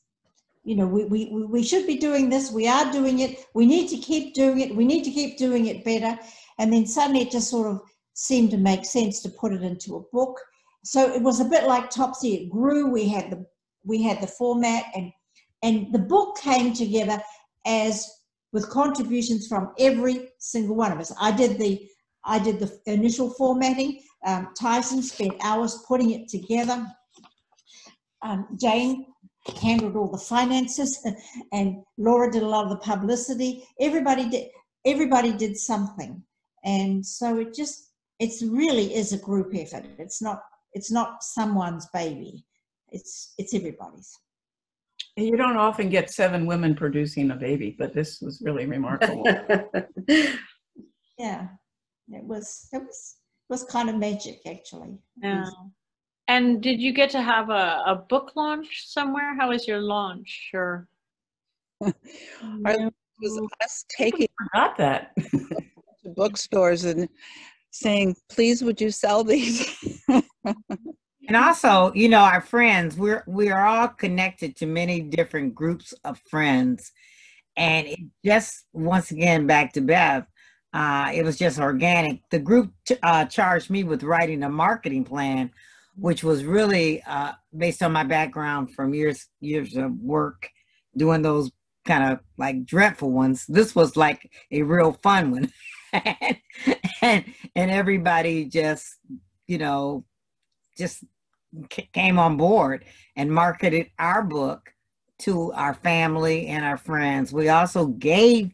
You know, we, we, we- should be doing this. We are doing it. We need to keep doing it. We need to keep doing it better. And then suddenly it just sort of seemed to make sense to put it into a book. So it was a bit like Topsy. It grew. We had the we had the format and and the book came together as with contributions from every single one of us i did the i did the initial formatting um, tyson spent hours putting it together um, jane handled all the finances and laura did a lot of the publicity. Everybody did everybody did something. And so it just it's really is a group effort. It's not it's not someone's baby. It's it's everybody's. You don't often get seven women producing a baby, but this was really remarkable. yeah. It was it was it was kind of magic actually. Yeah. And did you get to have a, a book launch somewhere? How was your launch? Or Our- It was us taking Forgot that. to bookstores and saying, please, would you sell these? And also, you know, our friends, we're we are all connected to many different groups of friends. And it just once again back to Bev, uh, it was just organic. The group ch- uh, charged me with writing a marketing plan, which was really uh, based on my background from years years of work doing those kind of like dreadful ones. This was like a real fun one, and and everybody just you know just ca- came on board and marketed our book to our family and our friends. We also gave,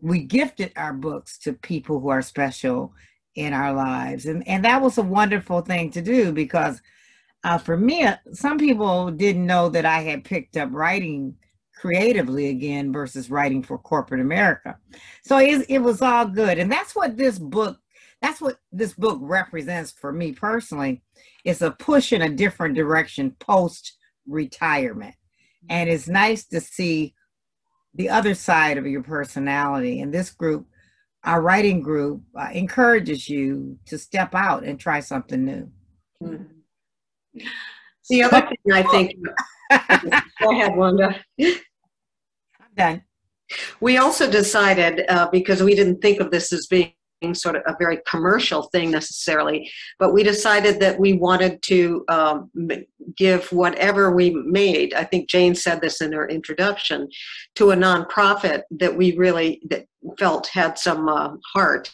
we gifted our books to people who are special in our lives. And, and that was a wonderful thing to do because uh, for me, uh, some people didn't know that I had picked up writing creatively again versus writing for corporate America. So it, it was all good. And that's what this book, that's what this book represents for me personally it's a push in a different direction post retirement. And it's nice to see the other side of your personality. And this group, our writing group, uh, encourages you to step out and try something new. The other thing I think, go ahead, Wanda. I'm done. We also decided, uh, because we didn't think of this as being sort of a very commercial thing necessarily, but we decided that we wanted to um, give whatever we made. I think Jane said this in her introduction to a nonprofit that we really that felt had some uh, heart,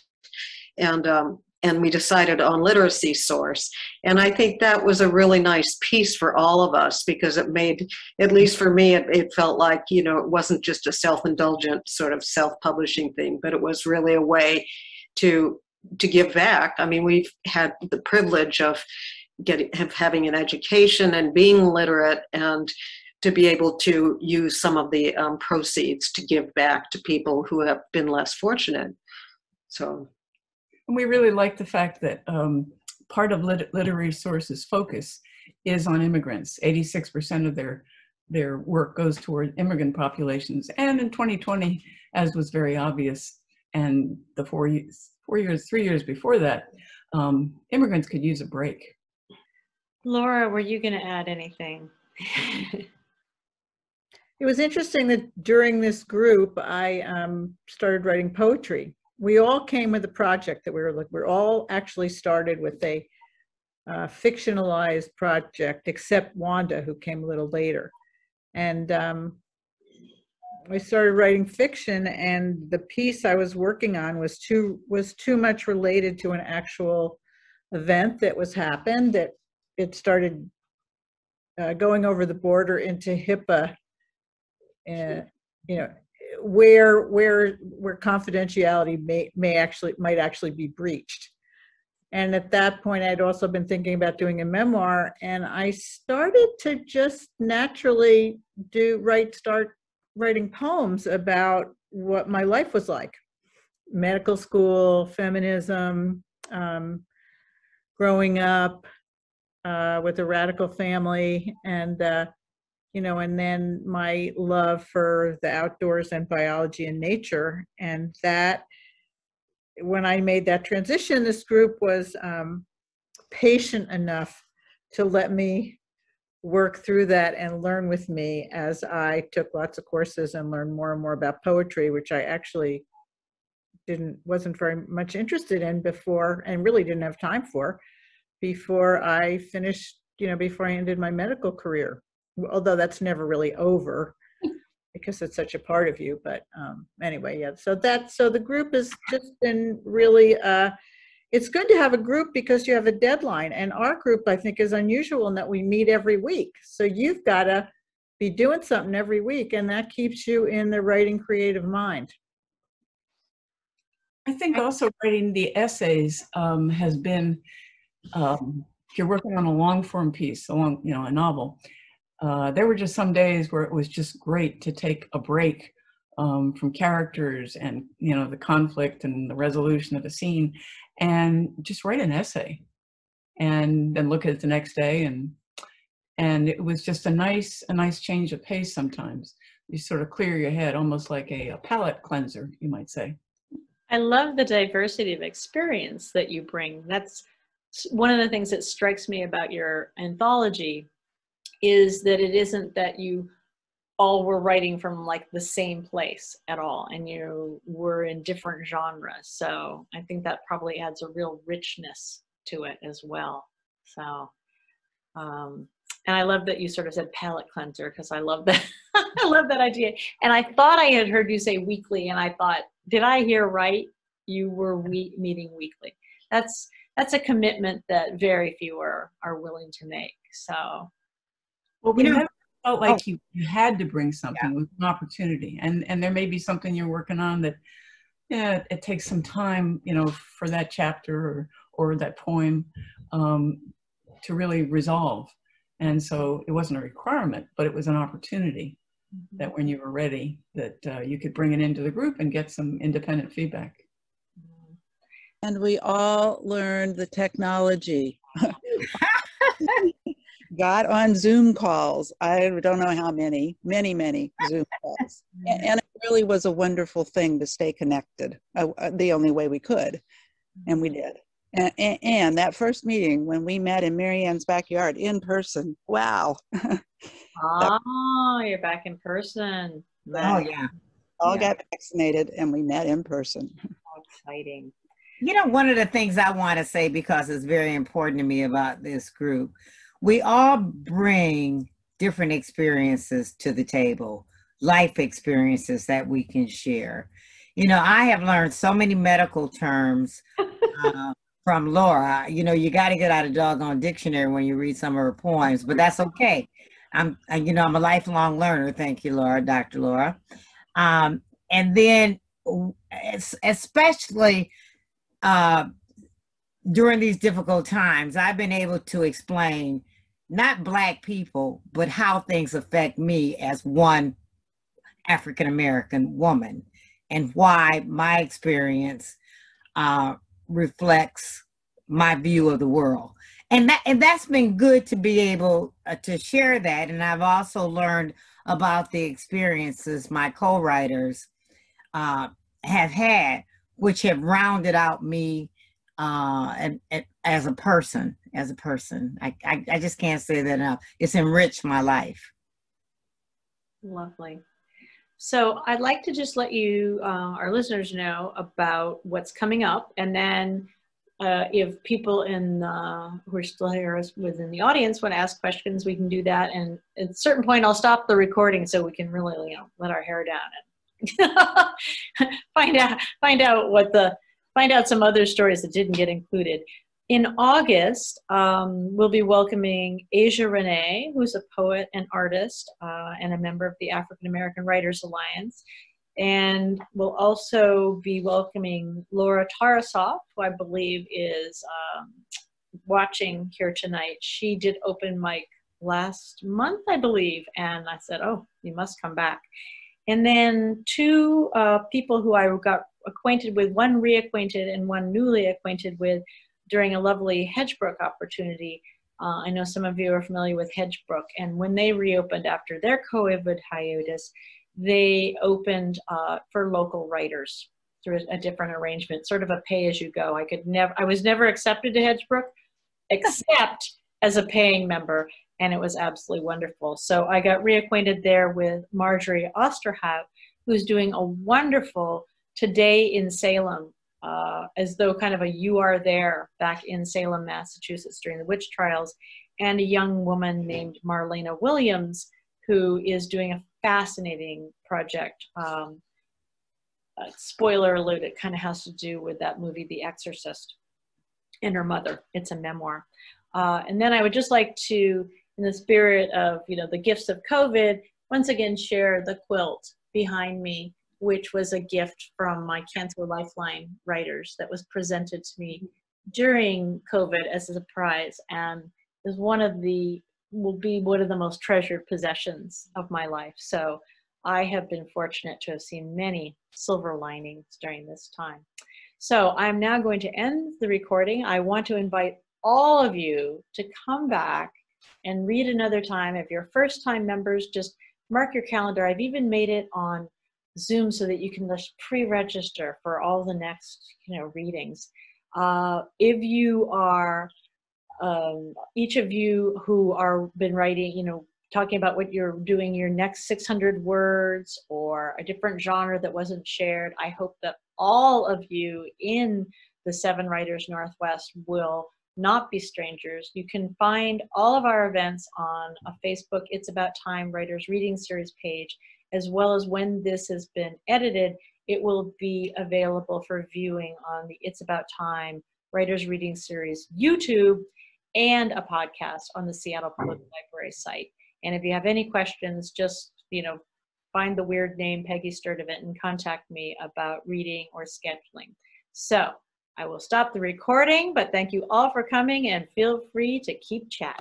and um, and we decided on Literacy Source. And I think that was a really nice piece for all of us because it made, at least for me, it, it felt like you know it wasn't just a self-indulgent sort of self-publishing thing, but it was really a way to to give back. I mean, we've had the privilege of getting of having an education and being literate and to be able to use some of the um, proceeds to give back to people who have been less fortunate. So we really like the fact that um, part of lit- Literacy Source's focus is on immigrants. 86% of their their work goes toward immigrant populations. And in 2020, as was very obvious, and the four years, four years, three years before that, um, immigrants could use a break. Laura, were you going to add anything? It was interesting that during this group, I um, started writing poetry. We all came with a project that we were, look- we're all actually started with a uh, fictionalized project, except Wanda, who came a little later. And um, I started writing fiction, and the piece I was working on was too was too much related to an actual event that was happened. That it started uh, going over the border into HIPAA and you know, where where where confidentiality may may actually might actually be breached. And at that point, I'd also been thinking about doing a memoir, and I started to just naturally do write start writing poems about what my life was like, medical school, feminism, um, growing up uh, with a radical family, and uh, you know, and then my love for the outdoors and biology and nature. And that, when I made that transition, this group was um, patient enough to let me work through that and learn with me as I took lots of courses and learned more and more about poetry, which I actually didn't wasn't very much interested in before and really didn't have time for before I finished, you know, before I ended my medical career. Although that's never really over. Because it's such a part of you but um anyway yeah so that so the group has just been really uh it's good to have a group because you have a deadline and our group i think is unusual in that we meet every week. So you've got to be doing something every week and that keeps you in the writing creative mind. I think also writing the essays um, has been, um, if you're working on a long form piece, a long, you know, a novel, uh, there were just some days where it was just great to take a break um, from characters and, you know, the conflict and the resolution of a scene and just write an essay and then look at it the next day and and it was just a nice a nice change of pace sometimes you sort of clear your head, almost like a, a palate cleanser, you might say. I love the diversity of experience that you bring. That's one of the things that strikes me about your anthology is that it isn't that you all were writing from like the same place at all and you were in different genres. So I think that probably adds a real richness to it as well. So um and I love that you sort of said palate cleanser because I love that I love that idea. And I thought I had heard you say weekly and I thought did I hear right? You were we- meeting weekly. That's that's a commitment that very few are are willing to make. So Well, we know- never felt like Oh. you, you had to bring something with an opportunity, and and there may be something you're working on that, yeah, it, it takes some time, you know, for that chapter or or that poem um, to really resolve. And so it wasn't a requirement, but it was an opportunity that when you were ready, that uh, you could bring it into the group and get some independent feedback. And we all learned the technology. Got on Zoom calls. I don't know how many, many, many Zoom calls. A- And it really was a wonderful thing to stay connected, uh, uh, the only way we could. And we did. And, and, and that first meeting when we met in Mary Ann's backyard in person, wow. Oh, you're back in person. Oh, yeah. all Yeah. got vaccinated and we met in person. How exciting. You know, one of the things I want to say because it's very important to me about this group, we all bring different experiences to the table, life experiences that we can share. You know, I have learned so many medical terms uh, from Laura. You know, you got to get out a doggone dictionary when you read some of her poems, but that's okay. I'm, uh, you know, I'm a lifelong learner. Thank you, Laura, Dr. Laura. Um, and then, especially uh, during these difficult times, I've been able to explain not Black people, but how things affect me as one African American woman and why my experience uh, reflects my view of the world. And that and that's been good to be able uh, to share that. And I've also learned about the experiences my co-writers uh, have had, which have rounded out me uh, and, and as a person. As a person, I, I I just can't say that enough. It's enriched my life. Lovely. So I'd like to just let you, uh, our listeners, know about what's coming up, and then uh, if people in uh, who are still here within the audience want to ask questions, we can do that. And at a certain point, I'll stop the recording so we can really, you know, let our hair down and find out find out what the find out some other stories that didn't get included. In August, um, we'll be welcoming Asia Renee, who's a poet and artist uh, and a member of the African American Writers Alliance. And we'll also be welcoming Laura Tarasoff, who I believe is um, watching here tonight. She did open mic last month, I believe, and I said, "Oh, you must come back." And then two uh, people who I got acquainted with, one reacquainted and one newly acquainted with, during a lovely Hedgebrook opportunity. Uh, I know some of you are familiar with Hedgebrook, and when they reopened after their COVID hiatus, they opened uh, for local writers through a, different arrangement, sort of a pay-as-you-go. I could never, I was never accepted to Hedgebrook, except as a paying member, and it was absolutely wonderful. So I got reacquainted there with Marjorie Osterhout, who's doing a wonderful Today in Salem, uh, as though kind of a you are there back in Salem, Massachusetts during the witch trials, and a young woman named Marlena Williams, who is doing a fascinating project. Um, uh, spoiler alert, it kind of has to do with that movie, The Exorcist, and her mother. It's a memoir. Uh, and then I would just like to, in the spirit of, you know, the gifts of COVID, once again share the quilt behind me, which was a gift from my Cancer Lifeline writers that was presented to me during COVID as a surprise and is one of the, will be one of the most treasured possessions of my life. So I have been fortunate to have seen many silver linings during this time. So I'm now going to end the recording. I want to invite all of you to come back and read another time. If you're first time members, just mark your calendar. I've even made it on Zoom so that you can just pre-register for all the next, you know, readings. Uh, if you are, um, each of you who are been writing, you know, talking about what you're doing your next 600 words or a different genre that wasn't shared, I hope that all of you in the Seven Writers Northwest will not be strangers. You can find all of our events on a Facebook It's About Time Writers Reading Series page, as well as when this has been edited, it will be available for viewing on the It's About Time Writers Reading Series YouTube and a podcast on the Seattle Public mm. Library site. And if you have any questions, just, you know, find the weird name Peggy Sturdivant and contact me about reading or scheduling. So I will stop the recording, but thank you all for coming and feel free to keep chatting.